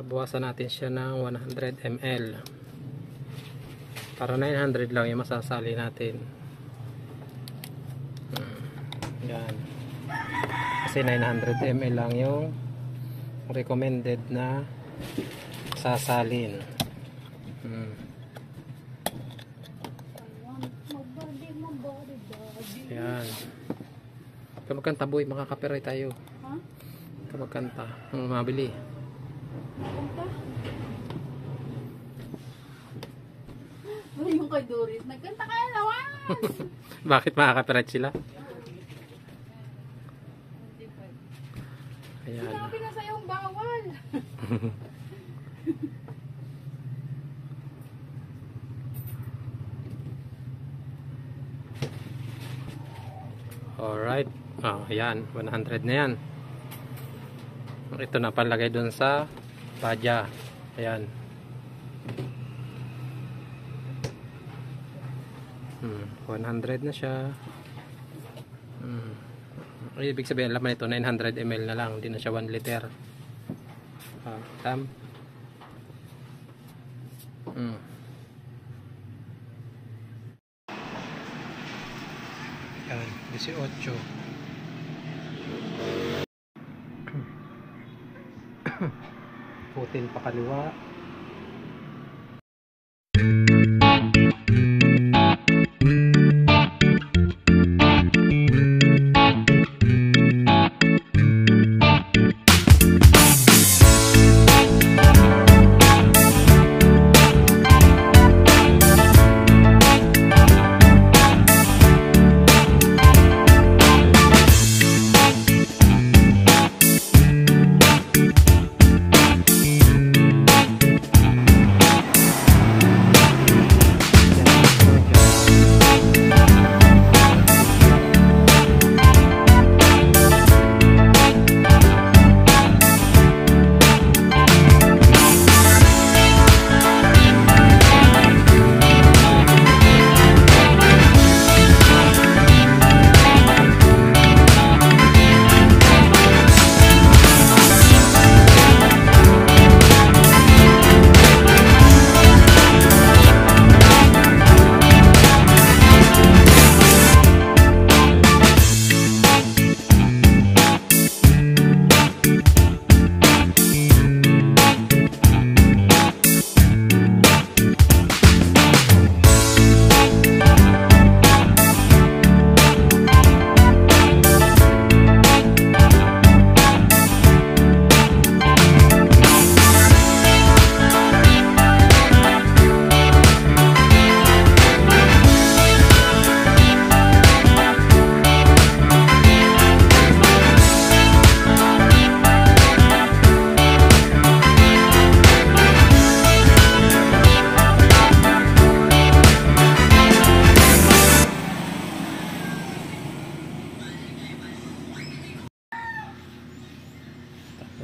bawasan natin siya ng 100 ml para 900 lang yung masasali natin. Hmm, yan. Kasi 900 ml lang yung recommended na sasalin. Hmm. yan. Kamagkanta boy makakaperay tayo. Ha? kamagkanta mabili yung kay Doris. Nagkanta ka na bakit makakaperay sila ayan Sinabi na sa'yo ang bawal. Alright. Oh, ayan. 100 na yan. Ito na palagay dun sa padya. Ayan. Hmm, 100 na siya. Hmm. Ibig sabihin, laman ito, 900 ml na lang. Hindi na siya 1 liter. Ah, tam. Hmm. Yan, 18. Putin pa kaliwa.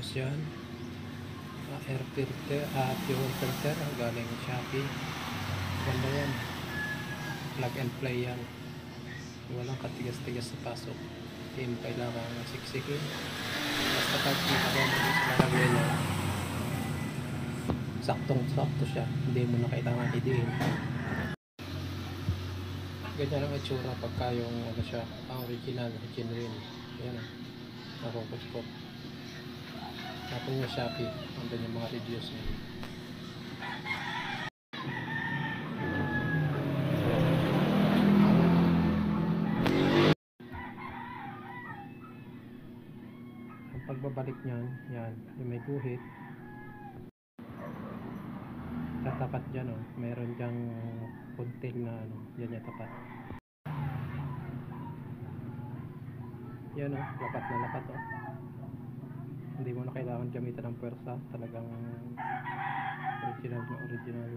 Tapos yan. Ah, air filter, ah, fuel filter, galing Shopee. Ganda yan. Plug and play yan. Walang katigas-tigas sa pasok. Hindi mo kailangan siksikin. Basta pag nakagawa mo sa niya, saktong-sakto siya. Hindi mo na kailangan idiin. Ganyan ang itsura pagka yung ano siya, ang original, genuine. Yan. Nakukot-kot. Tapos yung Shopee, andun yung mga reviews niya. Ang pagbabalik niyan, yan, yung may guhit. Tatapat dyan, oh. Meron diyang puntil na ano, yan yung tapat. Yan, oh. Lapat na lapat, oh hindi mo na kailangan gamitan ng pwersa talagang original na original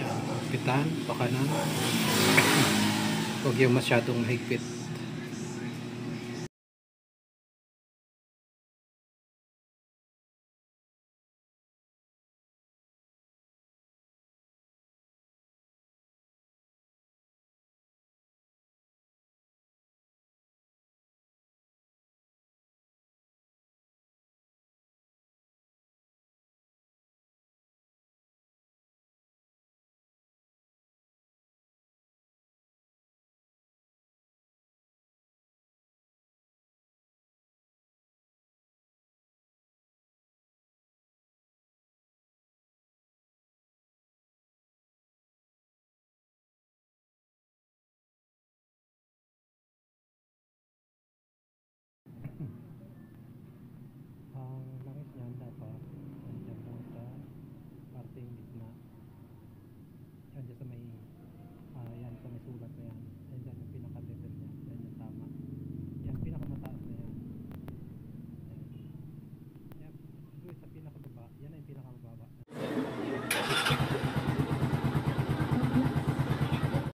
Yan, pitan, pakanan. Huwag yung masyadong mahigpit. ang langit niyan dapat nandiyan lang sa parting gitna. Yan dyan sa may uh, yan sa may sulat na yan. Yan dyan yung